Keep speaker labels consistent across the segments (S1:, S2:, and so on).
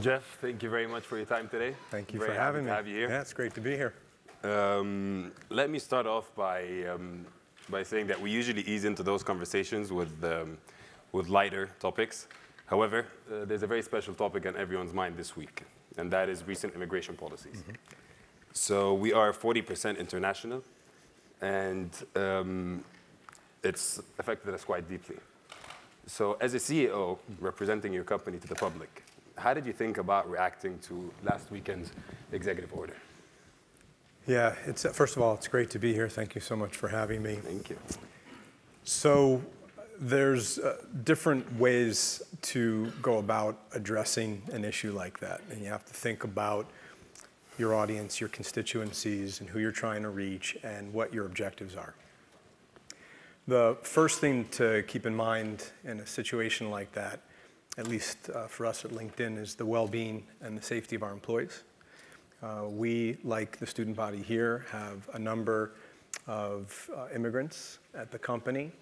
S1: Jeff, thank you very much for your time today.
S2: Thank you
S1: very
S2: for having me.
S1: have you here.
S2: Yeah, it's great to be here.
S1: Um, let me start off by um, by saying that we usually ease into those conversations with um, with lighter topics. However, uh, there's a very special topic on everyone's mind this week, and that is recent immigration policies. Mm -hmm. So we are 40% international, and um, it's affected us quite deeply. So as a CEO representing your company to the public, how did you think about reacting to last weekend's executive order?
S2: Yeah, it's, uh, first of all, it's great to be here. Thank you so much for having me.
S1: Thank you.
S2: So there's uh, different ways to go about addressing an issue like that. And you have to think about your audience, your constituencies, and who you're trying to reach, and what your objectives are. The first thing to keep in mind in a situation like that at least uh, for us at LinkedIn, is the well-being and the safety of our employees. Uh, we, like the student body here, have a number of uh, immigrants at the company.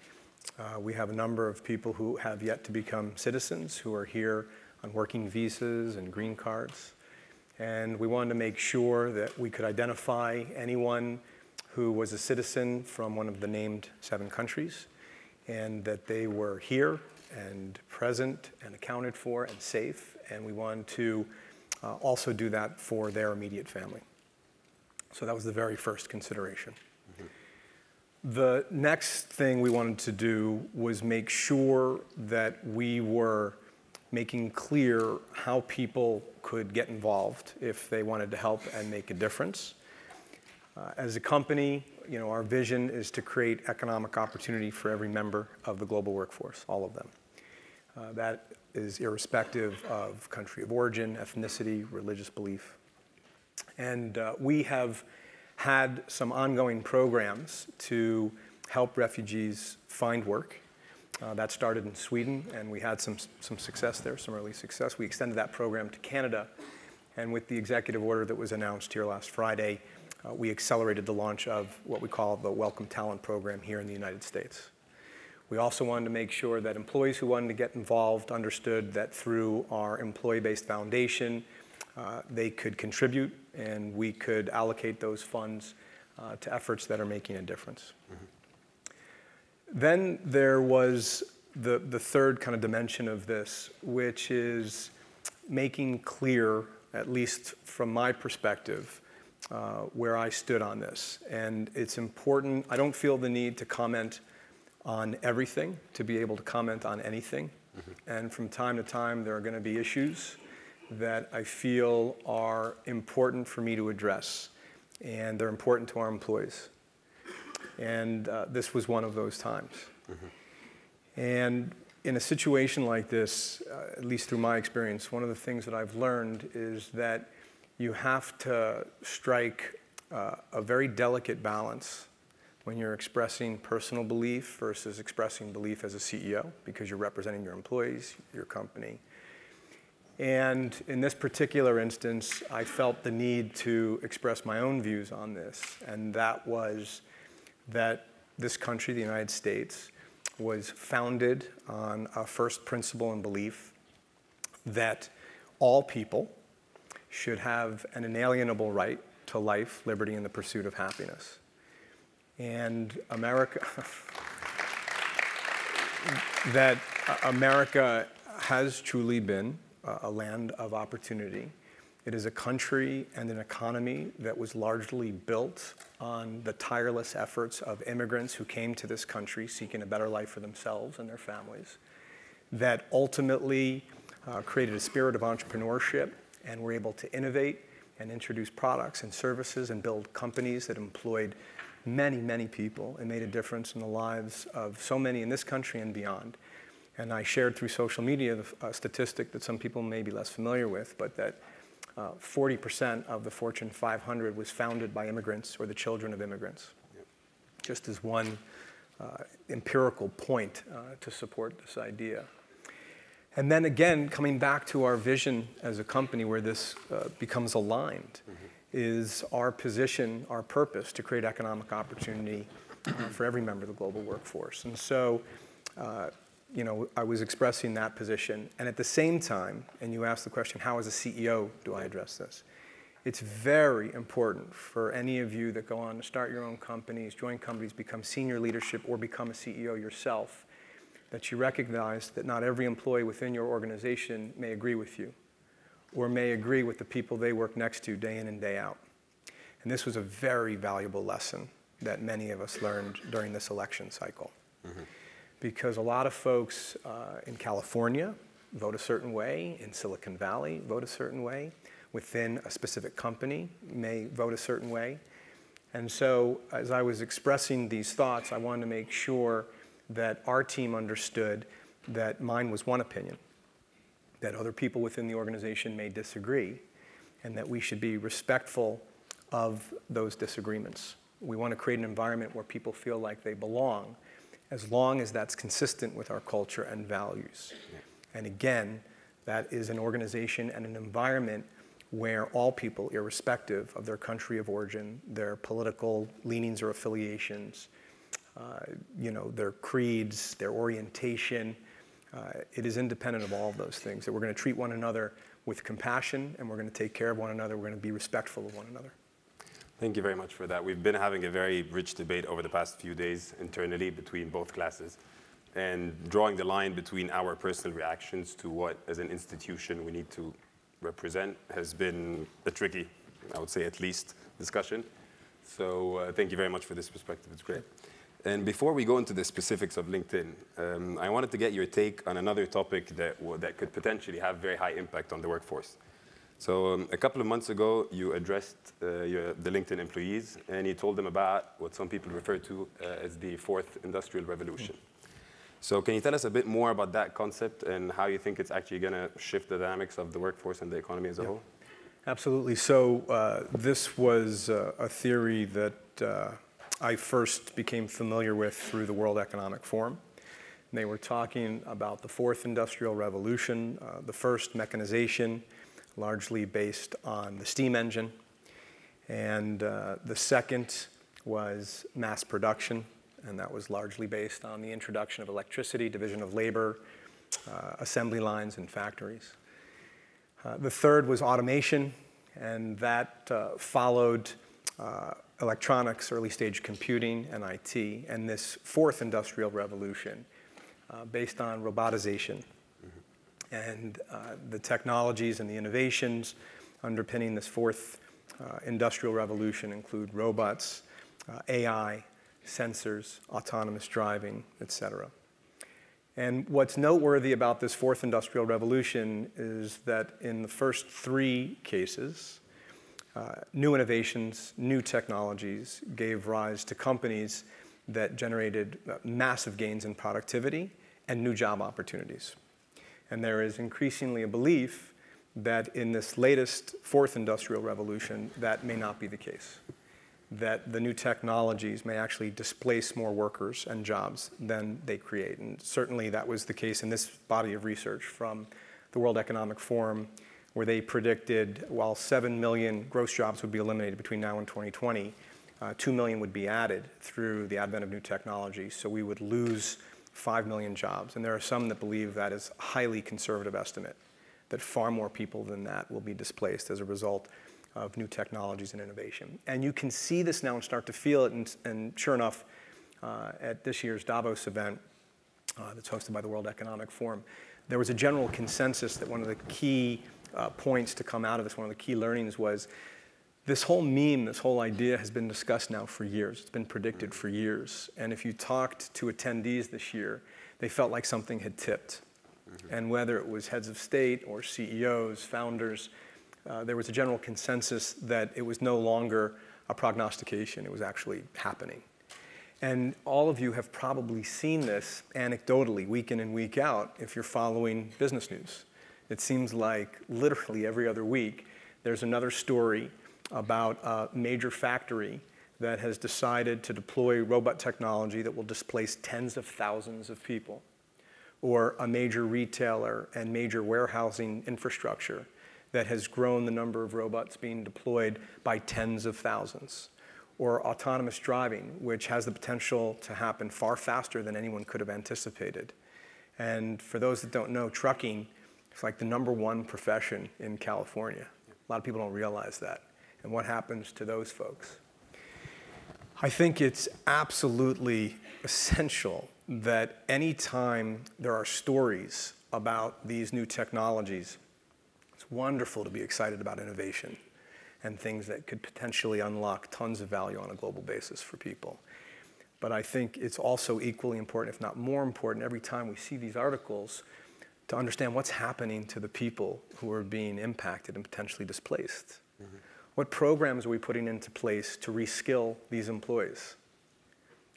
S2: Uh, we have a number of people who have yet to become citizens, who are here on working visas and green cards. And we wanted to make sure that we could identify anyone who was a citizen from one of the named seven countries and that they were here and present and accounted for and safe. And we wanted to uh, also do that for their immediate family. So that was the very first consideration. Mm-hmm. The next thing we wanted to do was make sure that we were making clear how people could get involved if they wanted to help and make a difference. Uh, as a company, you know, our vision is to create economic opportunity for every member of the global workforce, all of them. Uh, that is irrespective of country of origin, ethnicity, religious belief. And uh, we have had some ongoing programs to help refugees find work. Uh, that started in Sweden, and we had some, some success there, some early success. We extended that program to Canada, and with the executive order that was announced here last Friday, uh, we accelerated the launch of what we call the Welcome Talent Program here in the United States. We also wanted to make sure that employees who wanted to get involved understood that through our employee-based foundation, uh, they could contribute and we could allocate those funds uh, to efforts that are making a difference. Mm-hmm. Then there was the, the third kind of dimension of this, which is making clear, at least from my perspective, uh, where I stood on this. And it's important, I don't feel the need to comment on everything, to be able to comment on anything. Mm-hmm. And from time to time, there are going to be issues that I feel are important for me to address. And they're important to our employees. And uh, this was one of those times. Mm-hmm. And in a situation like this, uh, at least through my experience, one of the things that I've learned is that you have to strike uh, a very delicate balance when you're expressing personal belief versus expressing belief as a CEO because you're representing your employees, your company. And in this particular instance, I felt the need to express my own views on this, and that was that this country, the United States, was founded on a first principle and belief that all people, should have an inalienable right to life, liberty, and the pursuit of happiness. And America, that America has truly been a land of opportunity. It is a country and an economy that was largely built on the tireless efforts of immigrants who came to this country seeking a better life for themselves and their families, that ultimately uh, created a spirit of entrepreneurship and were able to innovate and introduce products and services and build companies that employed many, many people and made a difference in the lives of so many in this country and beyond. And I shared through social media a statistic that some people may be less familiar with, but that 40% uh, of the Fortune 500 was founded by immigrants or the children of immigrants. Yep. Just as one uh, empirical point uh, to support this idea. And then again, coming back to our vision as a company where this uh, becomes aligned, mm-hmm. Is our position, our purpose to create economic opportunity uh, for every member of the global workforce. And so, uh, you know, I was expressing that position. And at the same time, and you asked the question, how as a CEO do I address this? It's very important for any of you that go on to start your own companies, join companies, become senior leadership, or become a CEO yourself, that you recognize that not every employee within your organization may agree with you or may agree with the people they work next to day in and day out. And this was a very valuable lesson that many of us learned during this election cycle. Mm-hmm. Because a lot of folks uh, in California vote a certain way, in Silicon Valley vote a certain way, within a specific company may vote a certain way. And so, as I was expressing these thoughts, I wanted to make sure that our team understood that mine was one opinion, that other people within the organization may disagree, and that we should be respectful of those disagreements. We want to create an environment where people feel like they belong, as long as that's consistent with our culture and values. And again, that is an organization and an environment where all people, irrespective of their country of origin, their political leanings or affiliations, uh, you know, their creeds, their orientation, uh, it is independent of all of those things. That we're going to treat one another with compassion and we're going to take care of one another. We're going to be respectful of one another.
S1: Thank you very much for that. We've been having a very rich debate over the past few days internally between both classes and drawing the line between our personal reactions to what, as an institution, we need to represent has been a tricky, I would say at least, discussion. So uh, thank you very much for this perspective. It's great. And before we go into the specifics of LinkedIn, um, I wanted to get your take on another topic that, that could potentially have very high impact on the workforce. So um, a couple of months ago, you addressed uh, your, the LinkedIn employees, and you told them about what some people refer to uh, as the fourth industrial revolution. Mm -hmm. So can you tell us a bit more about that concept and how you think it's actually going to shift the dynamics of the workforce and the economy as a yeah. whole?
S2: Absolutely. So uh, this was uh, a theory that uh, I first became familiar with through the World Economic Forum. They were talking about the fourth industrial revolution, uh, the first mechanization, largely based on the steam engine. And uh, the second was mass production, and that was largely based on the introduction of electricity, division of labor, uh, assembly lines, and factories. Uh, the third was automation, and that uh, followed uh, electronics, early stage computing, and IT, and this fourth industrial revolution uh, based on robotization. Mm-hmm. And uh, the technologies and the innovations underpinning this fourth industrial revolution include robots, AI, sensors, autonomous driving, et cetera. And what's noteworthy about this fourth industrial revolution is that in the first three cases, uh, new innovations, new technologies gave rise to companies that generated uh, massive gains in productivity and new job opportunities. And there is increasingly a belief that in this latest fourth industrial revolution, that may not be the case that the new technologies may actually displace more workers and jobs than they create. And certainly that was the case in this body of research from the World Economic Forum, where they predicted while 7 million gross jobs would be eliminated between now and 2020, uh, 2 million would be added through the advent of new technology. So we would lose 5 million jobs. And there are some that believe that is a highly conservative estimate, that far more people than that will be displaced as a result of new technologies and innovation. And you can see this now and start to feel it. And, and sure enough, uh, at this year's Davos event uh, that's hosted by the World Economic Forum, there was a general consensus that one of the key uh, points to come out of this, one of the key learnings was this whole meme, this whole idea has been discussed now for years. It's been predicted for years. And if you talked to attendees this year, they felt like something had tipped. Mm-hmm. And whether it was heads of state or CEOs, founders, uh, there was a general consensus that it was no longer a prognostication, it was actually happening. And all of you have probably seen this anecdotally, week in and week out, if you're following business news. It seems like literally every other week, there's another story about a major factory that has decided to deploy robot technology that will displace tens of thousands of people, or a major retailer and major warehousing infrastructure that has grown the number of robots being deployed by tens of thousands. Or autonomous driving, which has the potential to happen far faster than anyone could have anticipated. And for those that don't know, trucking is like the number one profession in California. A lot of people don't realize that. And what happens to those folks? I think it's absolutely essential that anytime there are stories about these new technologies, it's wonderful to be excited about innovation and things that could potentially unlock tons of value on a global basis for people. But I think it's also equally important, if not more important, every time we see these articles to understand what's happening to the people who are being impacted and potentially displaced. Mm-hmm. What programs are we putting into place to reskill these employees?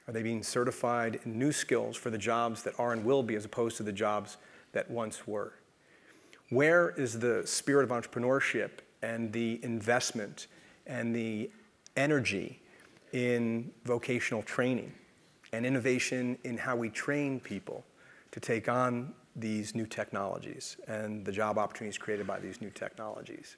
S2: Are they being certified in new skills for the jobs that are and will be as opposed to the jobs that once were? Where is the spirit of entrepreneurship and the investment and the energy in vocational training and innovation in how we train people to take on these new technologies and the job opportunities created by these new technologies?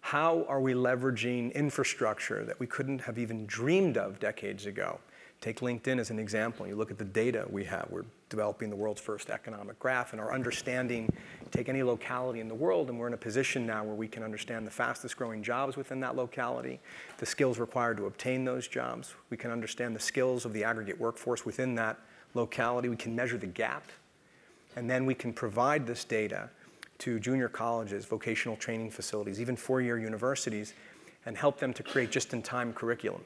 S2: How are we leveraging infrastructure that we couldn't have even dreamed of decades ago? Take LinkedIn as an example. You look at the data we have. We're developing the world's first economic graph, and our understanding, take any locality in the world, and we're in a position now where we can understand the fastest growing jobs within that locality, the skills required to obtain those jobs. We can understand the skills of the aggregate workforce within that locality. We can measure the gap, and then we can provide this data to junior colleges, vocational training facilities, even four-year universities, and help them to create just-in-time curriculum.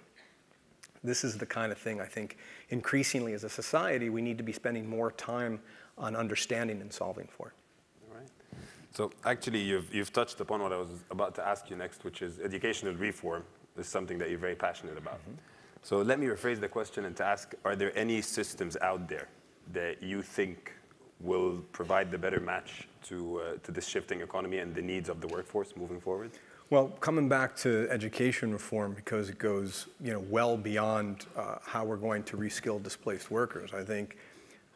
S2: This is the kind of thing I think increasingly as a society we need to be spending more time on understanding and solving for.
S1: All right. So actually you've, you've touched upon what I was about to ask you next, which is educational reform is something that you're very passionate about. Mm-hmm. So let me rephrase the question and to ask, are there any systems out there that you think will provide the better match to, uh, to this shifting economy and the needs of the workforce moving forward?
S2: Well, coming back to education reform, because it goes you know, well beyond uh, how we're going to reskill displaced workers, I think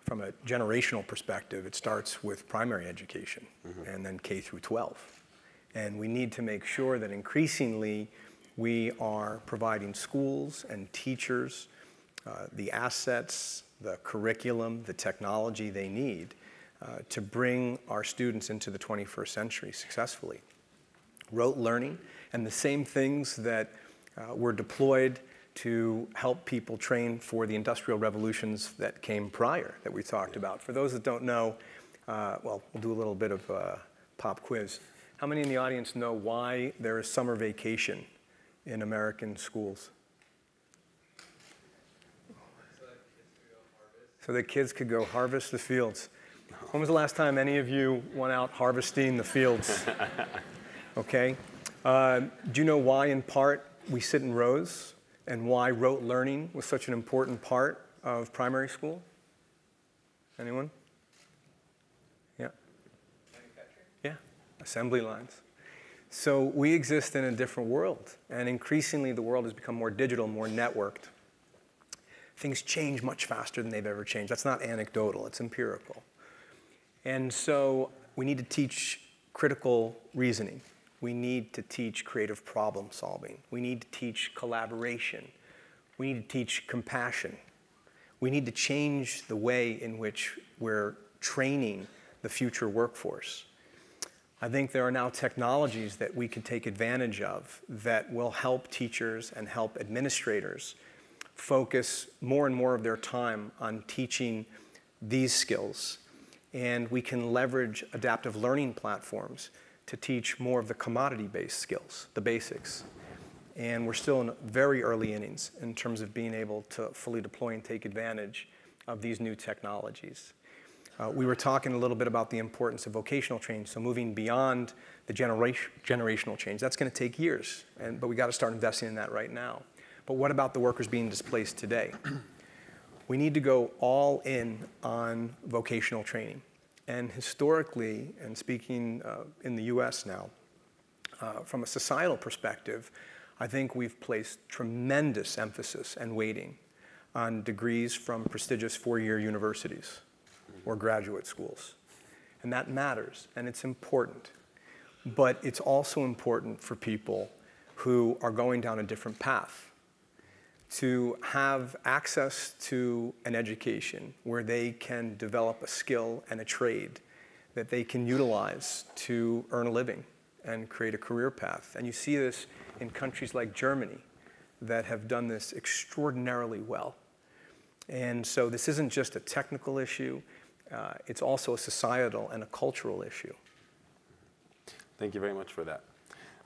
S2: from a generational perspective, it starts with primary education mm-hmm. and then K through 12. And we need to make sure that increasingly we are providing schools and teachers uh, the assets, the curriculum, the technology they need uh, to bring our students into the 21st century successfully. Rote learning and the same things that uh, were deployed to help people train for the industrial revolutions that came prior that we talked about. For those that don't know, uh, well, we'll do a little bit of a pop quiz. How many in the audience know why there is summer vacation in American schools? So that kids could go harvest the fields. When was the last time any of you went out harvesting the fields? Okay. Uh, do you know why, in part, we sit in rows and why rote learning was such an important part of primary school? Anyone? Yeah. Yeah, assembly lines. So we exist in a different world, and increasingly the world has become more digital, more networked things change much faster than they've ever changed. That's not anecdotal, it's empirical. And so we need to teach critical reasoning. We need to teach creative problem solving. We need to teach collaboration. We need to teach compassion. We need to change the way in which we're training the future workforce. I think there are now technologies that we can take advantage of that will help teachers and help administrators focus more and more of their time on teaching these skills. And we can leverage adaptive learning platforms to teach more of the commodity based skills, the basics. And we're still in very early innings in terms of being able to fully deploy and take advantage of these new technologies. Uh, we were talking a little bit about the importance of vocational change, so moving beyond the generation, generational change. That's going to take years, and, but we got to start investing in that right now. But what about the workers being displaced today? we need to go all in on vocational training. And historically, and speaking uh, in the US now, uh, from a societal perspective, I think we've placed tremendous emphasis and weighting on degrees from prestigious four year universities or graduate schools. And that matters and it's important. But it's also important for people who are going down a different path to have access to an education where they can develop a skill and a trade that they can utilize to earn a living and create a career path. And you see this in countries like Germany that have done this extraordinarily well. And so this isn't just a technical issue, uh, it's also a societal and a cultural issue.
S1: Thank you very much for that.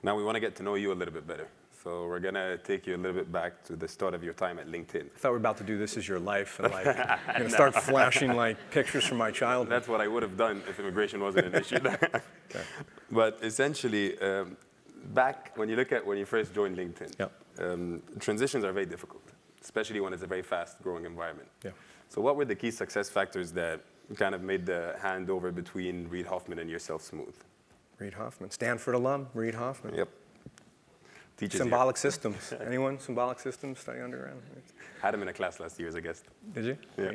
S1: Now we want to get to know you a little bit better. So we're going to take you a little bit back to the start of your time at LinkedIn.
S2: I thought we were about to do this as your life and like you're going to start flashing like pictures from my childhood.
S1: That's what I would have done if immigration wasn't an issue. okay. But essentially, um, back when you look at when you first joined LinkedIn,
S2: yep.
S1: um, transitions are very difficult, especially when it's a very fast-growing environment.
S2: Yeah.
S1: So what were the key success factors that kind of made the handover between Reid Hoffman and yourself smooth?
S2: Reid Hoffman, Stanford alum, Reid Hoffman.
S1: Yep. Teaches
S2: symbolic here. systems. Anyone symbolic systems study underground?
S1: Had him in a class last year as a guest.
S2: Did you?
S1: Yeah.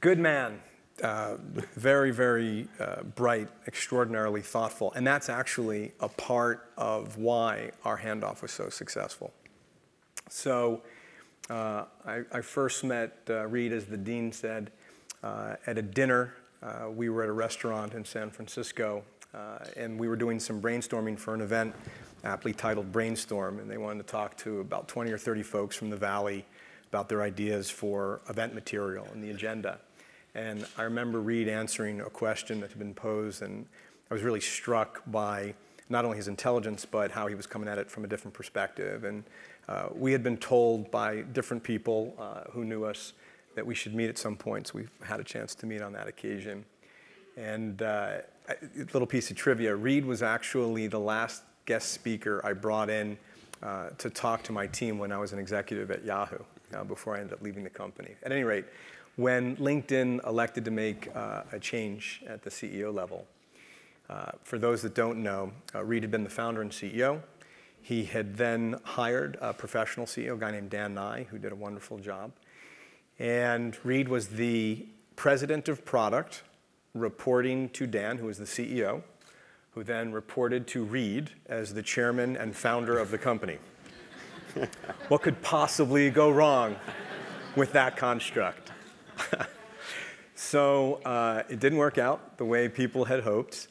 S2: Good man. Uh, very, very uh, bright, extraordinarily thoughtful. And that's actually a part of why our handoff was so successful. So uh, I, I, first met uh, Reid, as the dean said, uh, at a dinner. Uh, we were at a restaurant in San Francisco, and we were doing some brainstorming for an event aptly titled Brainstorm, and they wanted to talk to about 20 or 30 folks from the Valley about their ideas for event material and the agenda. And I remember Reid answering a question that had been posed, and I was really struck by not only his intelligence, but how he was coming at it from a different perspective. And uh, we had been told by different people uh, who knew us that we should meet at some point, so we had a chance to meet on that occasion. And uh, a little piece of trivia, Reid was actually the last guest speaker I brought in uh, to talk to my team when I was an executive at Yahoo uh, before I ended up leaving the company. At any rate, when LinkedIn elected to make uh, a change at the CEO level, uh, for those that don't know, uh, Reid had been the founder and CEO. He had then hired a professional CEO, a guy named Dan Nye, who did a wonderful job. And Reid was the president of product, reporting to Dan, who was the CEO who then reported to Reid as the chairman and founder of the company. what could possibly go wrong with that construct? so uh, it didn't work out the way people had hoped.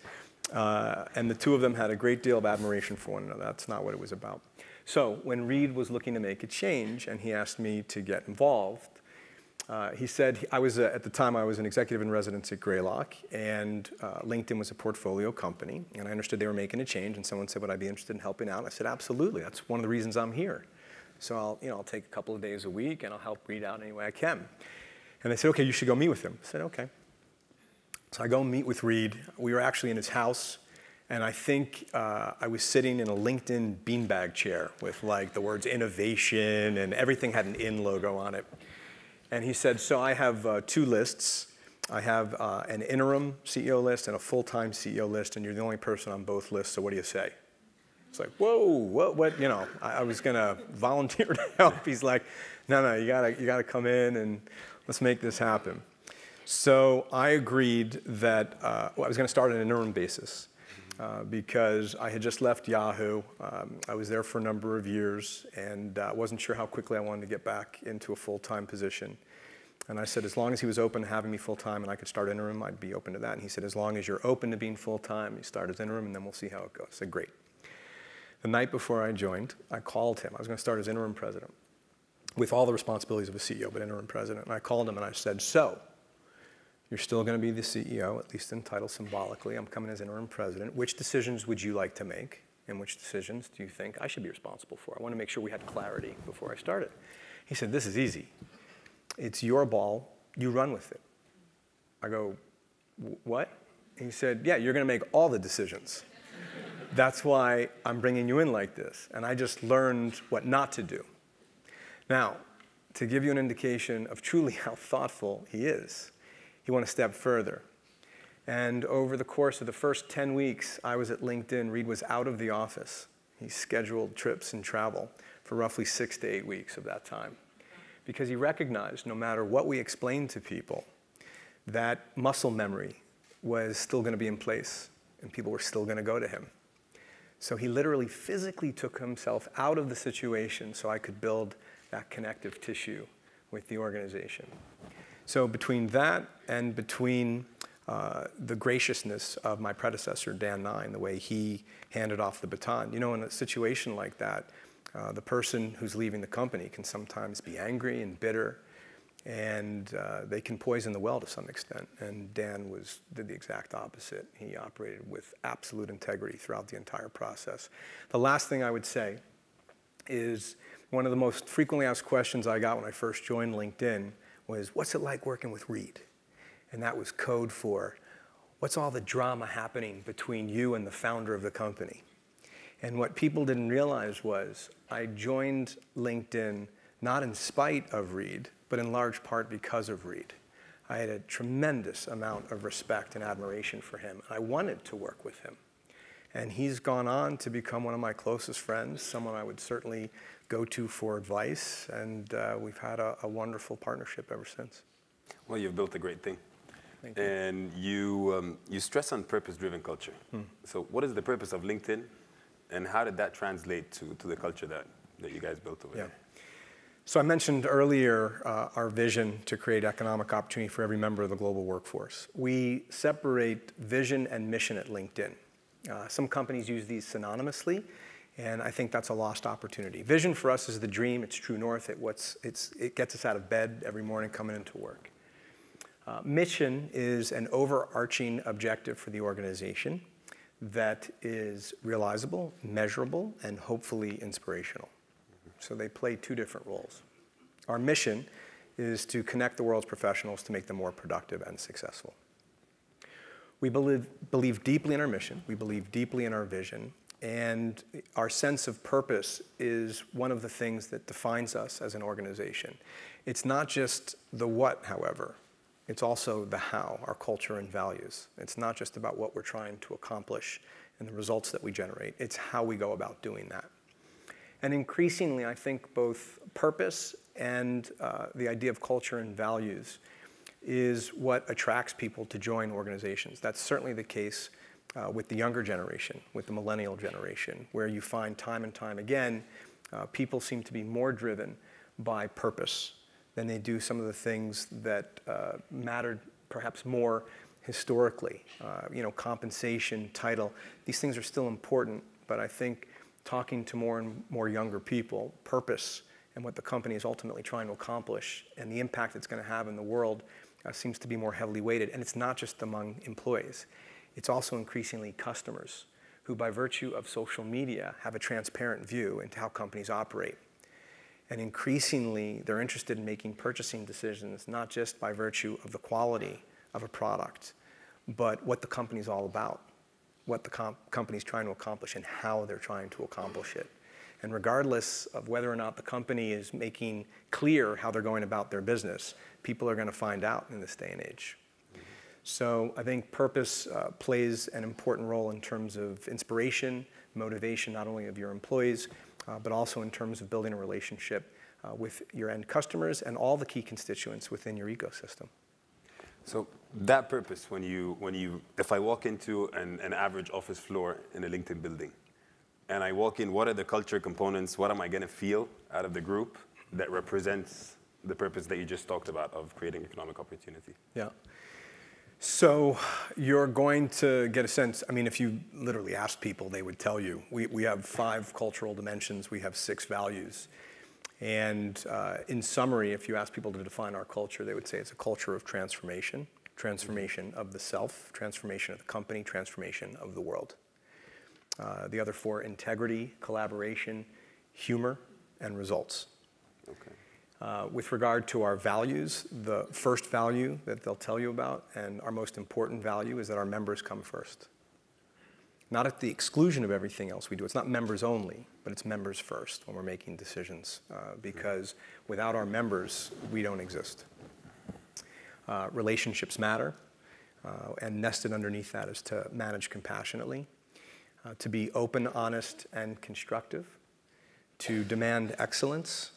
S2: Uh, and the two of them had a great deal of admiration for one another. That's not what it was about. So when Reid was looking to make a change and he asked me to get involved, uh, he said, I was, uh, at the time, I was an executive in residence at Greylock, and uh, LinkedIn was a portfolio company, and I understood they were making a change, and someone said, would I be interested in helping out? And I said, absolutely, that's one of the reasons I'm here. So I'll, you know, I'll take a couple of days a week, and I'll help Reid out any way I can. And they said, okay, you should go meet with him. I said, okay. So I go meet with Reid. We were actually in his house, and I think uh, I was sitting in a LinkedIn beanbag chair with like the words innovation, and everything had an in logo on it. And he said, so I have uh, two lists. I have uh, an interim CEO list and a full-time CEO list, and you're the only person on both lists, so what do you say? It's like, whoa, what, what, you know, I, I was gonna volunteer to help. He's like, no, no, you gotta, you gotta come in and let's make this happen. So I agreed that uh, well, I was gonna start on an interim basis. Uh, because I had just left Yahoo. Um, I was there for a number of years and uh, wasn't sure how quickly I wanted to get back into a full-time position. And I said, as long as he was open to having me full-time and I could start interim, I'd be open to that. And he said, as long as you're open to being full-time, you start as interim and then we'll see how it goes. I said, great. The night before I joined, I called him. I was going to start as interim president with all the responsibilities of a CEO, but interim president. And I called him and I said, so you're still going to be the CEO, at least in title symbolically. I'm coming as interim president. Which decisions would you like to make? And which decisions do you think I should be responsible for? I want to make sure we had clarity before I started. He said, This is easy. It's your ball. You run with it. I go, What? He said, Yeah, you're going to make all the decisions. That's why I'm bringing you in like this. And I just learned what not to do. Now, to give you an indication of truly how thoughtful he is, he went a step further. And over the course of the first 10 weeks I was at LinkedIn, Reid was out of the office. He scheduled trips and travel for roughly six to eight weeks of that time. Because he recognized no matter what we explained to people, that muscle memory was still going to be in place and people were still going to go to him. So he literally physically took himself out of the situation so I could build that connective tissue with the organization. So between that and between uh, the graciousness of my predecessor, Dan Nye, the way he handed off the baton. You know, in a situation like that, uh, the person who's leaving the company can sometimes be angry and bitter, and uh, they can poison the well to some extent. And Dan was did the exact opposite. He operated with absolute integrity throughout the entire process. The last thing I would say is one of the most frequently asked questions I got when I first joined LinkedIn was, "What's it like working with Reid?" And that was code for, "What's all the drama happening between you and the founder of the company?" And what people didn't realize was I joined LinkedIn not in spite of Reid, but in large part because of Reid. I had a tremendous amount of respect and admiration for him. And I wanted to work with him. And he's gone on to become one of my closest friends, someone I would certainly go to for advice. And uh, we've had a, a, wonderful partnership ever since.
S1: Well, you've built a great thing.
S2: Thank you.
S1: And you, um, you stress on purpose driven culture. Hmm. So, what is the purpose of LinkedIn? And how did that translate to, to the culture that, that you guys built over
S2: yeah.
S1: there?
S2: So I mentioned earlier uh, our vision to create economic opportunity for every member of the global workforce. We separate vision and mission at LinkedIn. Uh, some companies use these synonymously, and I think that's a lost opportunity. Vision for us is the dream, it's true north, it, what's, it's, it gets us out of bed every morning coming into work. Uh, mission is an overarching objective for the organization that is realizable, measurable, and hopefully inspirational. So they play two different roles. Our mission is to connect the world's professionals to make them more productive and successful. We believe, believe deeply in our mission, we believe deeply in our vision, and our sense of purpose is one of the things that defines us as an organization. It's not just the what, however, it's also the how, our culture and values. It's not just about what we're trying to accomplish and the results that we generate, it's how we go about doing that. And increasingly, I think both purpose and uh, the idea of culture and values is what attracts people to join organizations. That's certainly the case uh, with the younger generation, with the millennial generation, where you find time and time again, uh, people seem to be more driven by purpose than they do some of the things that uh, mattered perhaps more historically. Uh, you know, compensation, title, these things are still important, but I think talking to more and more younger people, purpose and what the company is ultimately trying to accomplish and the impact it's going to have in the world uh, seems to be more heavily weighted. And it's not just among employees, it's also increasingly customers who, by virtue of social media, have a transparent view into how companies operate. And increasingly, they're interested in making purchasing decisions not just by virtue of the quality of a product, but what the company's all about what the comp- company's trying to accomplish and how they're trying to accomplish it. And regardless of whether or not the company is making clear how they're going about their business, people are going to find out in this day and age. So I think purpose uh, plays an important role in terms of inspiration, motivation, not only of your employees, uh, but also in terms of building a relationship uh, with your end customers and all the key constituents within your ecosystem.
S1: So that purpose, when you, when you, if I walk into an, an average office floor in a LinkedIn building, and I walk in, what are the culture components? What am I going to feel out of the group that represents the purpose that you just talked about of creating economic opportunity?
S2: Yeah. So you're going to get a sense. I mean, if you literally ask people, they would tell you. We, we have five cultural dimensions, we have six values. And uh, in summary, if you ask people to define our culture, they would say it's a culture of transformation transformation of the self, transformation of the company, transformation of the world. Uh, the other four integrity, collaboration, humor, and results.
S1: Okay.
S2: Uh, with regard to our values, the first value that they'll tell you about and our most important value is that our members come first. Not at the exclusion of everything else we do. It's not members only, but it's members first when we're making decisions uh, because without our members, we don't exist. Uh, relationships matter, uh, and nested underneath that is to manage compassionately, uh, to be open, honest, and constructive, to demand excellence,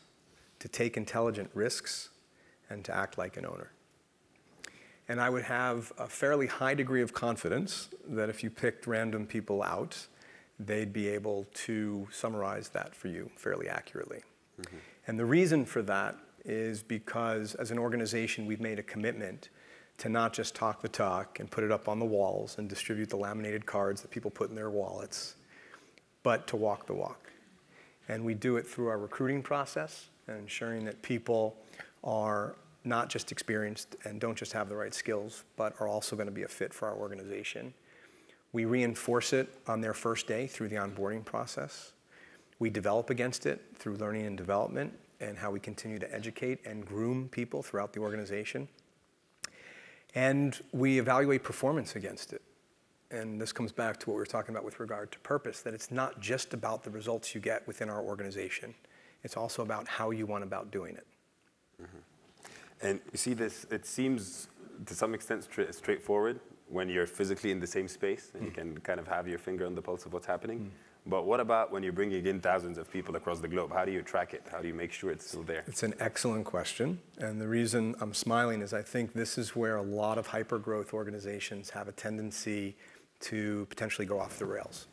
S2: to take intelligent risks, and to act like an owner. And I would have a fairly high degree of confidence that if you picked random people out, they'd be able to summarize that for you fairly accurately. Mm-hmm. And the reason for that is because as an organization, we've made a commitment to not just talk the talk and put it up on the walls and distribute the laminated cards that people put in their wallets, but to walk the walk. And we do it through our recruiting process and ensuring that people are not just experienced and don't just have the right skills, but are also going to be a fit for our organization. We reinforce it on their first day through the onboarding process. We develop against it through learning and development and how we continue to educate and groom people throughout the organization. And we evaluate performance against it. And this comes back to what we were talking about with regard to purpose, that it's not just about the results you get within our organization. It's also about how you went about doing it.
S1: Mm-hmm. And you see this, it seems to some extent stra- straightforward when you're physically in the same space and mm. you can kind of have your finger on the pulse of what's happening. Mm. But what about when you're bringing in thousands of people across the globe? How do you track it? How do you make sure it's still there?
S2: It's an excellent question. And the reason I'm smiling is I think this is where a lot of hyper growth organizations have a tendency to potentially go off the rails.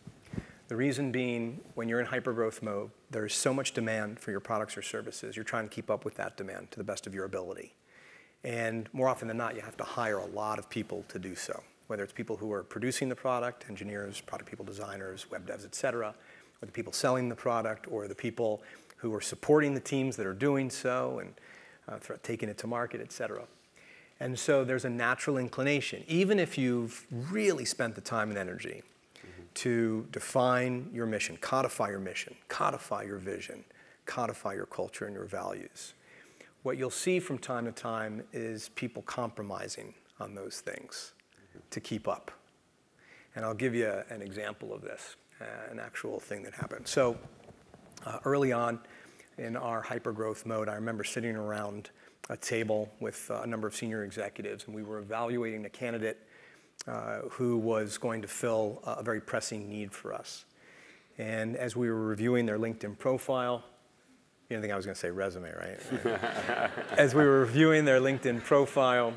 S2: The reason being, when you're in hyper growth mode, there's so much demand for your products or services. You're trying to keep up with that demand to the best of your ability. And more often than not, you have to hire a lot of people to do so whether it's people who are producing the product, engineers, product people designers, web devs, et cetera, or the people selling the product, or the people who are supporting the teams that are doing so and uh, taking it to market, et cetera. And so there's a natural inclination, even if you've really spent the time and energy mm-hmm. to define your mission, codify your mission, codify your vision, codify your culture and your values. What you'll see from time to time is people compromising on those things to keep up. And I'll give you an example of this, uh, an actual thing that happened. So uh, early on in our hypergrowth mode, I remember sitting around a table with uh, a number of senior executives, and we were evaluating a candidate uh, who was going to fill a very pressing need for us. And as we were reviewing their LinkedIn profile, you didn't think I was going to say resume, right? as we were reviewing their LinkedIn profile,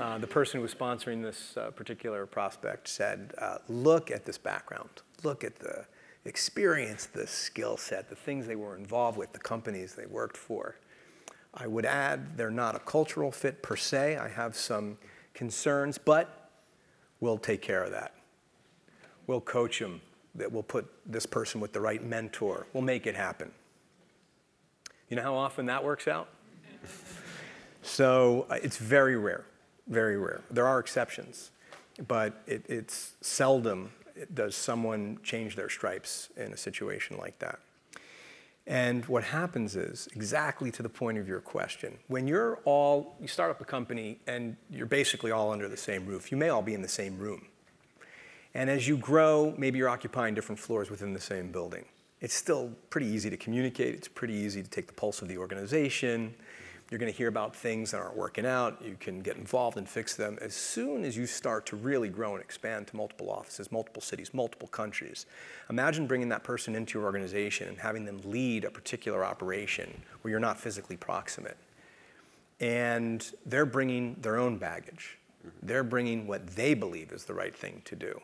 S2: uh, the person who was sponsoring this uh, particular prospect said, uh, look at this background, look at the experience, the skill set, the things they were involved with, the companies they worked for. I would add, they're not a cultural fit per se. I have some concerns, but we'll take care of that. We'll coach them, that we'll put this person with the right mentor. We'll make it happen. You know how often that works out? so uh, it's very rare very rare. There are exceptions, but it, it's seldom does someone change their stripes in a situation like that. And what happens is, exactly to the point of your question, when you're all, you start up a company and you're basically all under the same roof, you may all be in the same room. And as you grow, maybe you're occupying different floors within the same building. It's still pretty easy to communicate, it's pretty easy to take the pulse of the organization. You're going to hear about things that aren't working out. You can get involved and fix them. As soon as you start to really grow and expand to multiple offices, multiple cities, multiple countries, imagine bringing that person into your organization and having them lead a particular operation where you're not physically proximate. And they're bringing their own baggage. Mm-hmm. They're bringing what they believe is the right thing to do.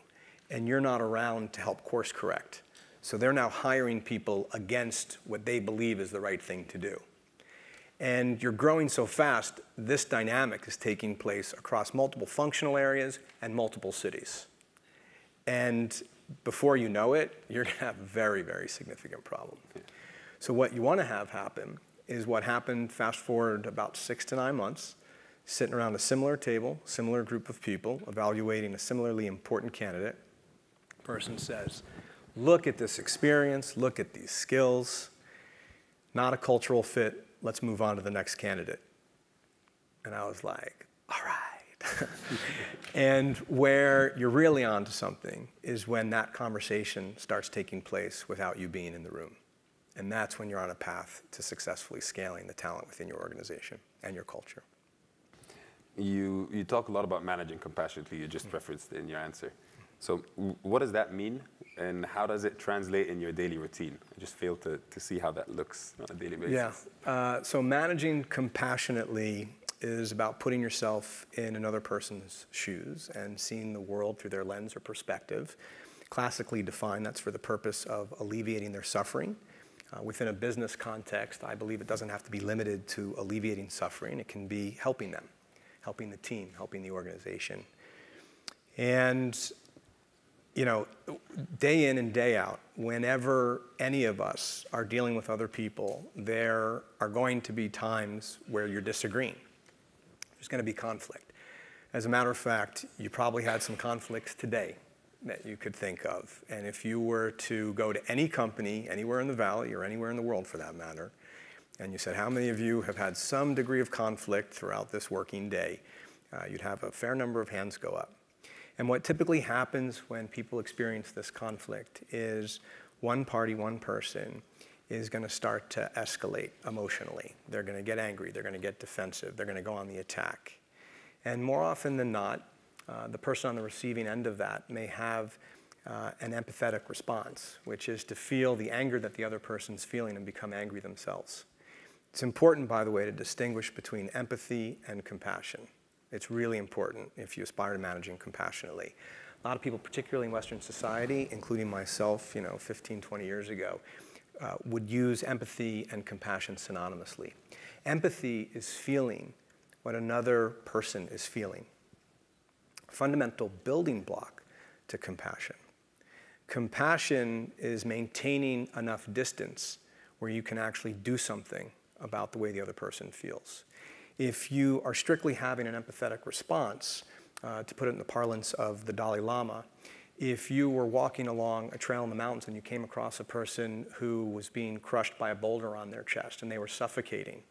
S2: And you're not around to help course correct. So they're now hiring people against what they believe is the right thing to do and you're growing so fast, this dynamic is taking place across multiple functional areas and multiple cities. And before you know it, you're to have a very, very significant problem. So what you want to have happen is what happened fast forward about six to nine months, sitting around a similar table, similar group of people, evaluating a similarly important candidate. Person says, look at this experience, look at these skills, not a cultural fit, let's move on to the next candidate. And I was like, all right. and where you're really onto something is when that conversation starts taking place without you being in the room. And that's when you're on a path to successfully scaling the talent within your organization and your culture.
S1: You, you talk a lot about managing compassionately, you just mm-hmm. referenced in your answer. So, what does that mean, and how does it translate in your daily routine? I just fail to, to see how that looks on a daily basis.
S2: Yeah. Uh, so, managing compassionately is about putting yourself in another person's shoes and seeing the world through their lens or perspective. Classically defined, that's for the purpose of alleviating their suffering, Uh, within a business context, I believe it doesn't have to be limited to alleviating suffering. It can be helping them, helping the team, helping the organization. And, you know, day in and day out, whenever any of us are dealing with other people, there are going to be times where you're disagreeing. There's going to be conflict. As a matter of fact, you probably had some conflicts today that you could think of. And if you were to go to any company, anywhere in the valley or anywhere in the world for that matter, and you said, How many of you have had some degree of conflict throughout this working day? Uh, you'd have a fair number of hands go up. And what typically happens when people experience this conflict is one party, one person, is going to start to escalate emotionally. They're going to get angry, they're going to get defensive, they're going to go on the attack. And more often than not, uh, the person on the receiving end of that may have uh, an empathetic response, which is to feel the anger that the other person's feeling and become angry themselves. It's important, by the way, to distinguish between empathy and compassion. It's really important if you aspire to managing compassionately. A lot of people, particularly in Western society, including myself, you know, 15, 20 years ago, uh, would use empathy and compassion synonymously. Empathy is feeling what another person is feeling fundamental building block to compassion. Compassion is maintaining enough distance where you can actually do something about the way the other person feels. If you are strictly having an empathetic response, uh, to put it in the parlance of the Dalai Lama, if you were walking along a trail in the mountains and you came across a person who was being crushed by a boulder on their chest and they were suffocating,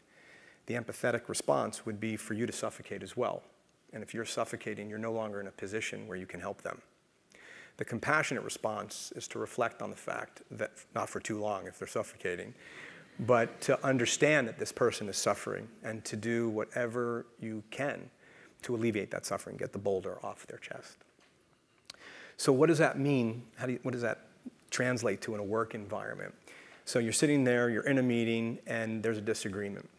S2: the empathetic response would be for you to suffocate as well. And if you're suffocating, you're no longer in a position where you can help them. The compassionate response is to reflect on the fact that, not for too long if they're suffocating, but to understand that this person is suffering and to do whatever you can to alleviate that suffering, get the boulder off their chest. So, what does that mean? How do you, what does that translate to in a work environment? So, you're sitting there, you're in a meeting, and there's a disagreement.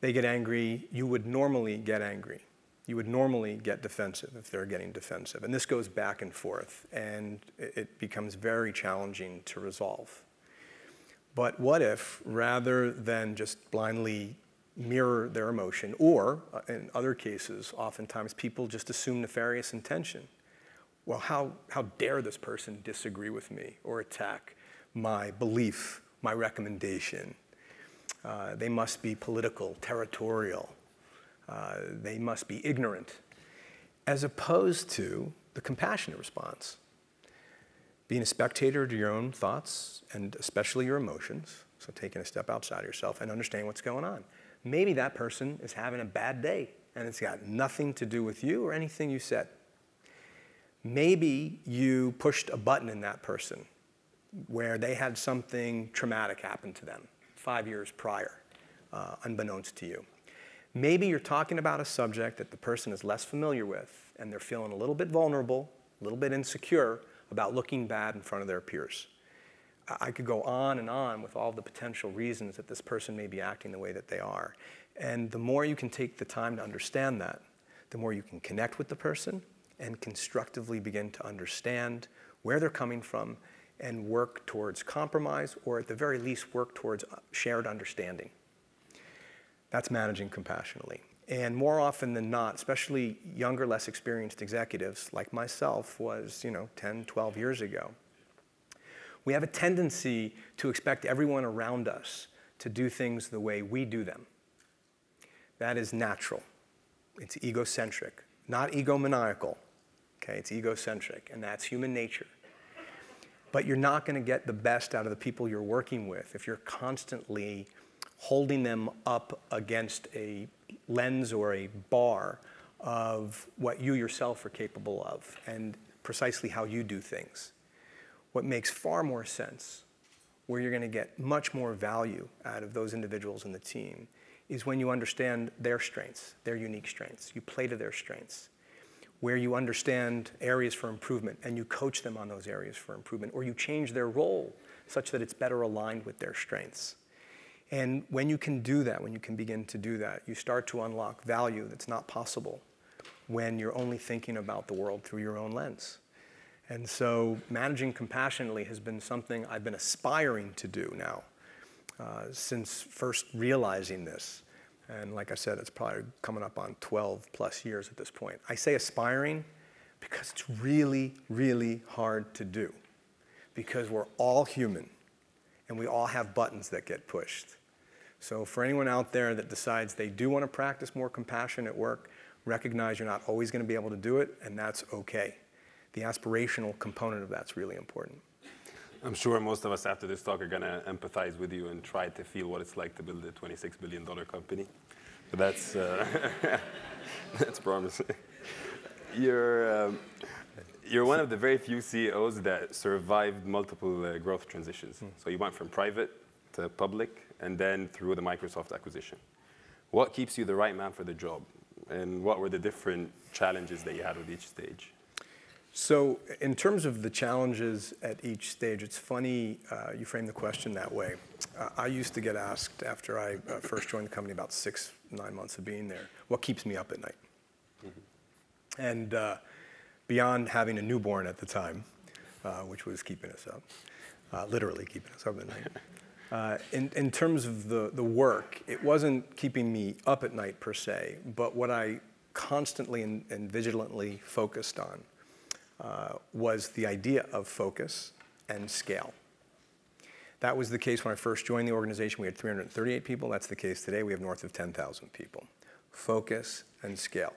S2: They get angry, you would normally get angry you would normally get defensive if they're getting defensive. And this goes back and forth, and it becomes very challenging to resolve. But what if, rather than just blindly mirror their emotion, or uh, in other cases, oftentimes people just assume nefarious intention? Well, how, how dare this person disagree with me or attack my belief, my recommendation? Uh, they must be political, territorial, uh, they must be ignorant, as opposed to the compassionate response. Being a spectator to your own thoughts and especially your emotions, so taking a step outside of yourself and understanding what's going on. Maybe that person is having a bad day and it's got nothing to do with you or anything you said. Maybe you pushed a button in that person where they had something traumatic happen to them five years prior, uh, unbeknownst to you. Maybe you're talking about a subject that the person is less familiar with and they're feeling a little bit vulnerable, a little bit insecure about looking bad in front of their peers. I could go on and on with all the potential reasons that this person may be acting the way that they are. And the more you can take the time to understand that, the more you can connect with the person and constructively begin to understand where they're coming from and work towards compromise or at the very least work towards shared understanding. That's managing compassionately. And more often than not, especially younger, less experienced executives like myself was, you know, 10, 12 years ago, we have a tendency to expect everyone around us to do things the way we do them. That is natural. It's egocentric, not egomaniacal. Okay, it's egocentric, and that's human nature. But you're not going to get the best out of the people you're working with if you're constantly holding them up against a lens or a bar of what you yourself are capable of and precisely how you do things. What makes far more sense, where you're going to get much more value out of those individuals in the team, is when you understand their strengths, their unique strengths. You play to their strengths. Where you understand areas for improvement and you coach them on those areas for improvement, or you change their role such that it's better aligned with their strengths. And when you can do that, when you can begin to do that, you start to unlock value that's not possible when you're only thinking about the world through your own lens. And so managing compassionately has been something I've been aspiring to do now uh, since first realizing this. And like I said, it's probably coming up on 12 plus years at this point. I say aspiring because it's really, really hard to do because we're all human and we all have buttons that get pushed. So for anyone out there that decides they do want to practice more compassion at work, recognize you're not always going to be able to do it, and that's okay. The aspirational component of that's really important.
S1: I'm sure most of us after this talk are going to empathize with you and try to feel what it's like to build a $26 billion company. But that's, uh, that's promising. You're, um, you're one of the very few CEOs that survived multiple uh, growth transitions. Mm. So you went from private to public and then through the Microsoft acquisition. What keeps you the right man for the job? And what were the different challenges that you had with each stage?
S2: So, in terms of the challenges at each stage, it's funny uh, you frame the question that way. Uh, I used to get asked after I uh, first joined the company, about six, nine months of being there, what keeps me up at night? Mm-hmm. And uh, beyond having a newborn at the time, uh, which was keeping us up, uh, literally keeping us up at night. Uh, in, in terms of the, the work, it wasn't keeping me up at night per se, but what I constantly and, and vigilantly focused on uh, was the idea of focus and scale. That was the case when I first joined the organization. We had 338 people. That's the case today. We have north of 10,000 people. Focus and scale.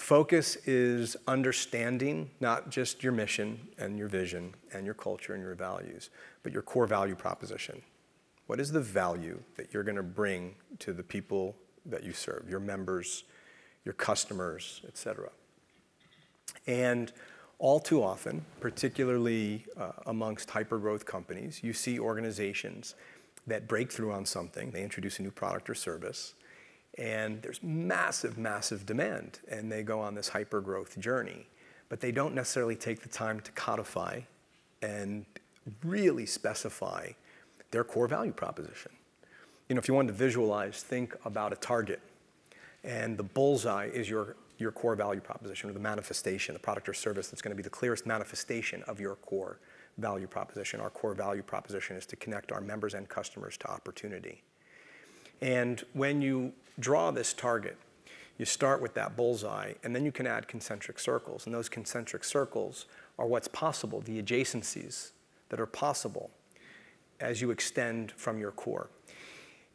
S2: Focus is understanding not just your mission and your vision and your culture and your values, but your core value proposition. What is the value that you're going to bring to the people that you serve, your members, your customers, et cetera? And all too often, particularly uh, amongst hypergrowth companies, you see organizations that break through on something, they introduce a new product or service, and there's massive, massive demand, and they go on this hyper growth journey. But they don't necessarily take the time to codify and really specify their core value proposition. You know, if you wanted to visualize, think about a target, and the bullseye is your, your core value proposition or the manifestation, the product or service that's going to be the clearest manifestation of your core value proposition. Our core value proposition is to connect our members and customers to opportunity. And when you draw this target, you start with that bullseye, and then you can add concentric circles. And those concentric circles are what's possible, the adjacencies that are possible as you extend from your core.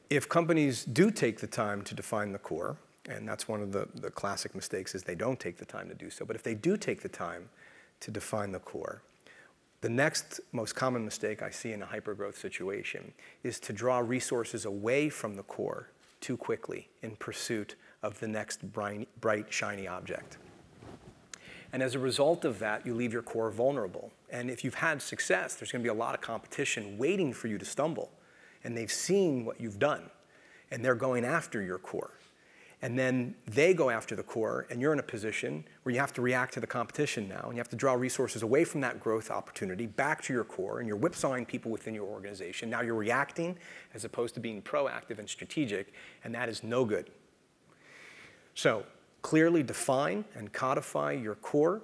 S2: If companies do take the time to define the core, and that's one of the, the classic mistakes is they don't take the time to do so, but if they do take the time to define the core, the next most common mistake I see in a hypergrowth situation is to draw resources away from the core too quickly in pursuit of the next bright, shiny object. And as a result of that, you leave your core vulnerable. And if you've had success, there's going to be a lot of competition waiting for you to stumble. And they've seen what you've done, and they're going after your core and then they go after the core, and you're in a position where you have to react to the competition now, and you have to draw resources away from that growth opportunity back to your core, and you're whipsawing people within your organization. Now you're reacting as opposed to being proactive and strategic, and that is no good. So clearly define and codify your core.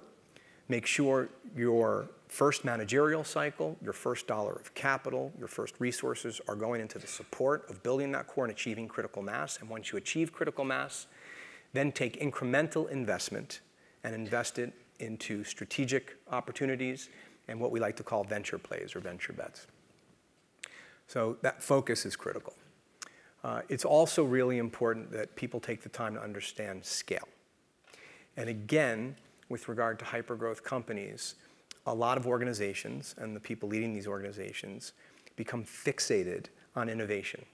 S2: Make sure your first managerial cycle, your first dollar of capital, your first resources are going into the support of building that core and achieving critical mass. And once you achieve critical mass, then take incremental investment and invest it into strategic opportunities and what we like to call venture plays or venture bets. So that focus is critical. Uh, it's also really important that people take the time to understand scale. And again, with regard to hypergrowth companies, a lot of organizations and the people leading these organizations become fixated on innovation.